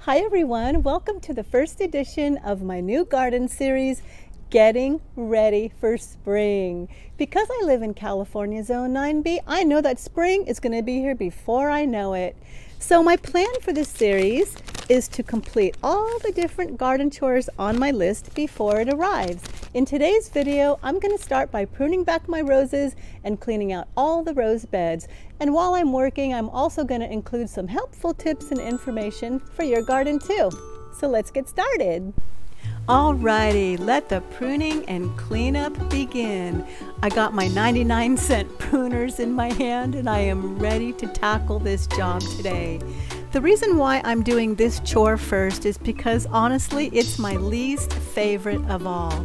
Hi everyone, welcome to the first edition of my new garden series, Getting Ready for Spring. Because I live in California Zone 9B, I know that spring is going to be here before I know it. So my plan for this series is to complete all the different garden chores on my list before it arrives. In today's video, I'm going to start by pruning back my roses and cleaning out all the rose beds. And while I'm working, I'm also going to include some helpful tips and information for your garden too. So let's get started. Alrighty, let the pruning and cleanup begin. I got my 99 cent pruners in my hand and I am ready to tackle this job today. The reason why I'm doing this chore first is because honestly, it's my least favorite of all.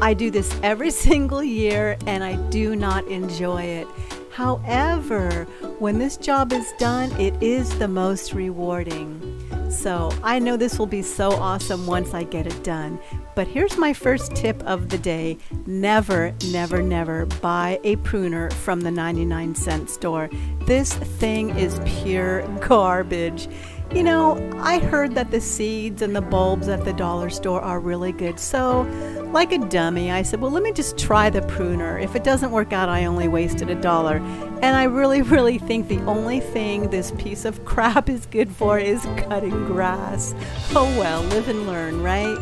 I do this every single year and I do not enjoy it. However, when this job is done, it is the most rewarding. So I know this will be so awesome once I get it done. But here's my first tip of the day. Never, never, never buy a pruner from the 99 cent store. This thing is pure garbage. You know, I heard that the seeds and the bulbs at the dollar store are really good. So, like a dummy, I said, well, let me just try the pruner. If it doesn't work out, I only wasted a dollar. And I really, really think the only thing this piece of crap is good for is cutting grass. Oh well, live and learn, right?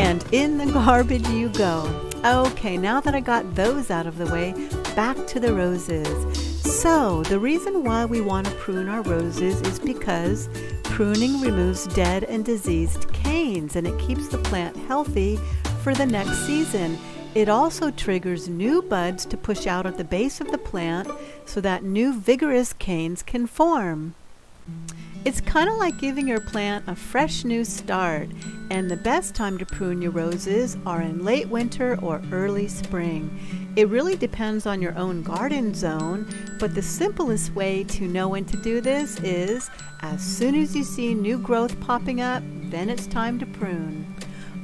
And in the garbage you go. Okay, now that I got those out of the way, back to the roses. So, the reason why we want to prune our roses is because pruning removes dead and diseased canes and it keeps the plant healthy for the next season. It also triggers new buds to push out at the base of the plant so that new vigorous canes can form. It's kind of like giving your plant a fresh new start, and the best time to prune your roses are in late winter or early spring. It really depends on your own garden zone, but the simplest way to know when to do this is as soon as you see new growth popping up, then it's time to prune.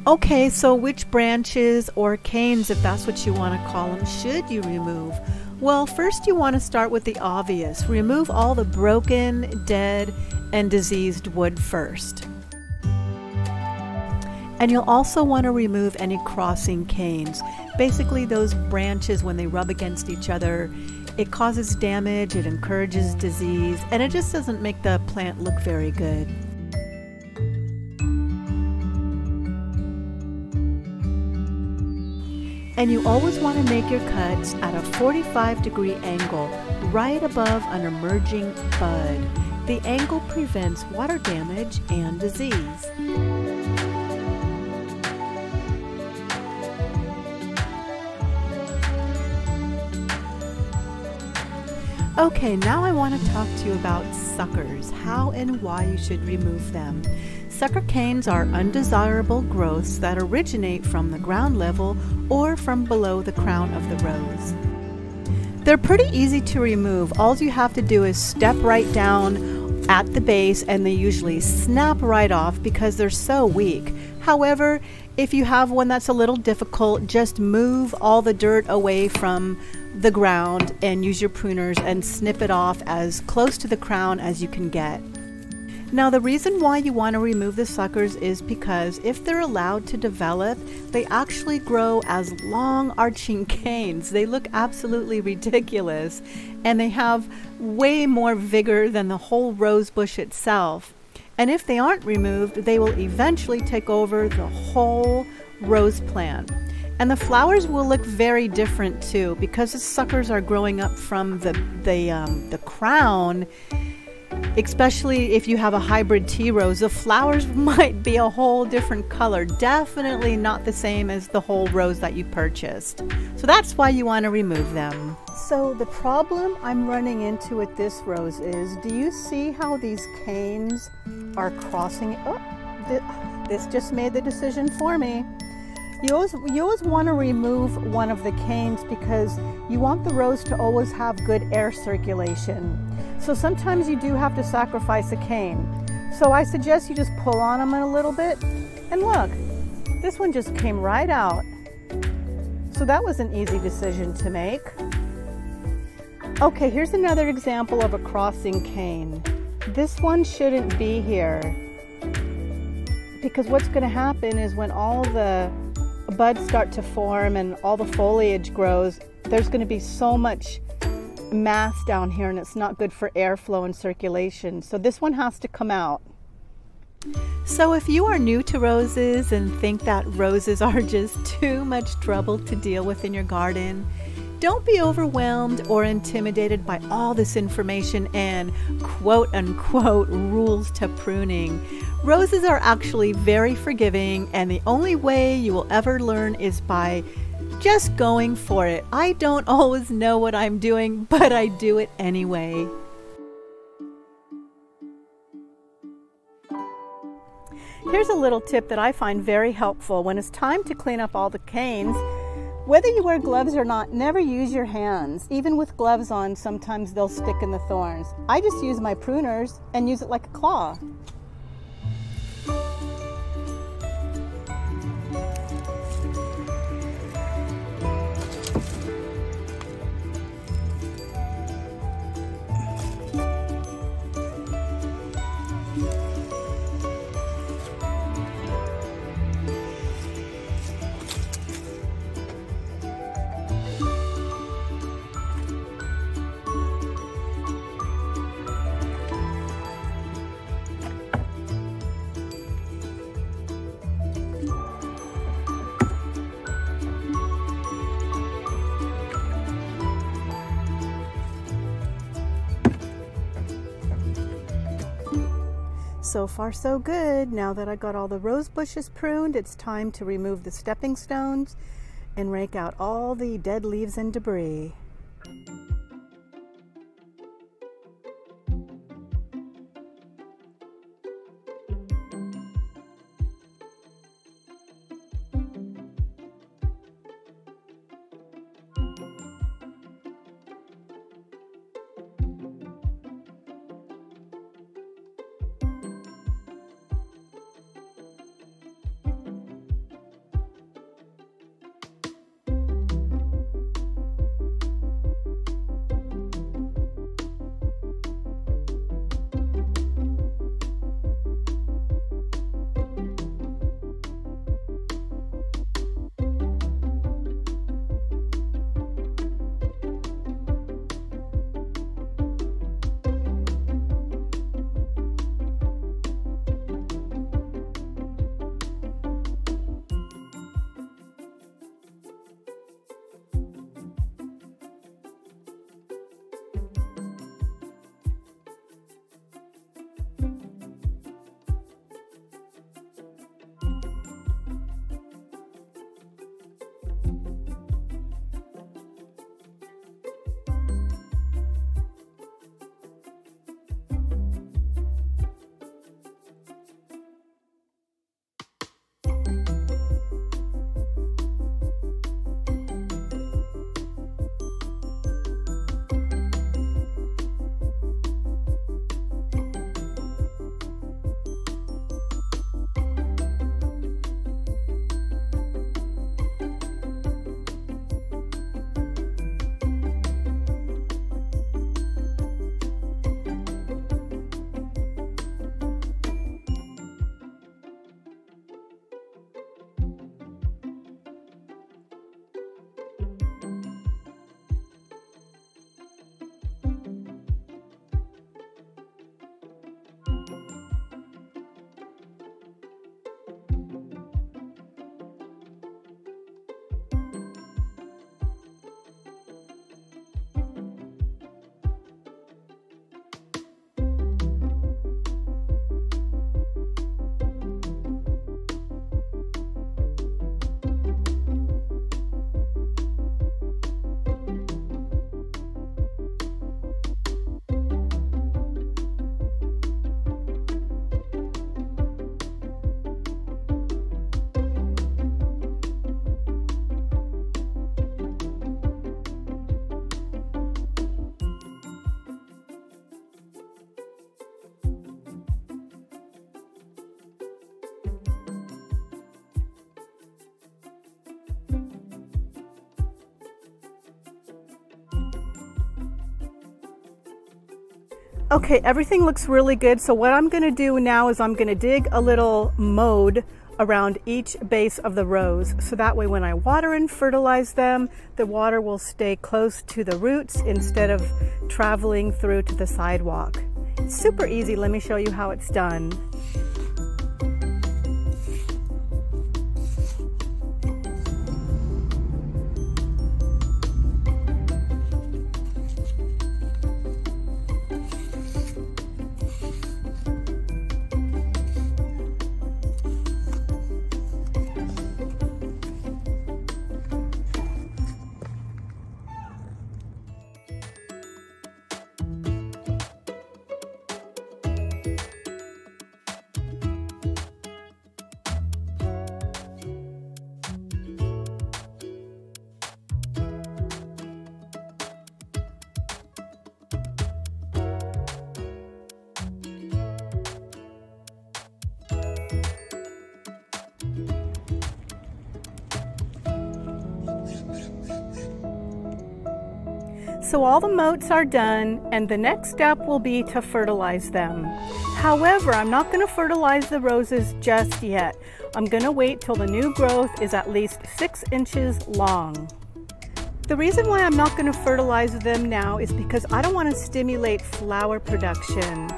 Okay, so which branches or canes, if that's what you want to call them, should you remove? Well, first you want to start with the obvious. Remove all the broken, dead, and diseased wood first. And you'll also want to remove any crossing canes. Basically those branches when they rub against each other, it causes damage, it encourages disease, and it just doesn't make the plant look very good. And you always want to make your cuts at a 45 degree angle right above an emerging bud. The angle prevents water damage and disease. Okay, now I want to talk to you about suckers, how and why you should remove them. Sucker canes are undesirable growths that originate from the ground level or from below the crown of the rose. They're pretty easy to remove. All you have to do is step right down at the base and they usually snap right off because they're so weak. However, if you have one that's a little difficult, just move all the dirt away from the ground and use your pruners and snip it off as close to the crown as you can get. Now the reason why you want to remove the suckers is because if they're allowed to develop, they actually grow as long arching canes. They look absolutely ridiculous and they have way more vigor than the whole rose bush itself. And if they aren't removed, they will eventually take over the whole rose plant. And the flowers will look very different too because the suckers are growing up from the, the, um, the crown especially if you have a hybrid tea rose, the flowers might be a whole different color. Definitely not the same as the whole rose that you purchased. So that's why you want to remove them. So the problem I'm running into with this rose is, do you see how these canes are crossing? Oh, this just made the decision for me. You always, you always want to remove one of the canes because you want the rose to always have good air circulation. So sometimes you do have to sacrifice a cane. So I suggest you just pull on them a little bit. And look, this one just came right out. So that was an easy decision to make. Okay, here's another example of a crossing cane. This one shouldn't be here. because what's going to happen is when all the buds start to form and all the foliage grows, there's going to be so much mass down here and it's not good for airflow and circulation. So this one has to come out. So if you are new to roses and think that roses are just too much trouble to deal with in your garden, don't be overwhelmed or intimidated by all this information and quote unquote rules to pruning. Roses are actually very forgiving, and the only way you will ever learn is by just going for it. I don't always know what I'm doing, but I do it anyway. Here's a little tip that I find very helpful. When it's time to clean up all the canes, whether you wear gloves or not, never use your hands. Even with gloves on, sometimes they'll stick in the thorns. I just use my pruners and use it like a claw. So far so good. Now that I got all the rose bushes pruned, it's time to remove the stepping stones and rake out all the dead leaves and debris. Okay, everything looks really good. So what I'm gonna do now is I'm gonna dig a little moat around each base of the rose. So that way when I water and fertilize them, the water will stay close to the roots instead of traveling through to the sidewalk. It's super easy. Let me show you how it's done. So all the moats are done and the next step will be to fertilize them. However, I'm not going to fertilize the roses just yet. I'm going to wait till the new growth is at least six inches long. The reason why I'm not going to fertilize them now is because I don't want to stimulate flower production.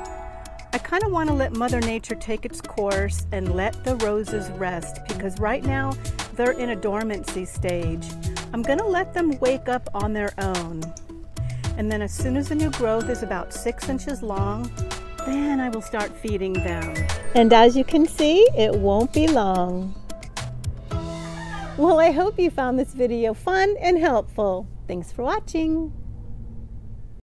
I kind of want to let Mother Nature take its course and let the roses rest because right now they're in a dormancy stage. I'm going to let them wake up on their own. And then as soon as the new growth is about six inches long, then I will start feeding them. And as you can see, it won't be long. Well, I hope you found this video fun and helpful. Thanks for watching.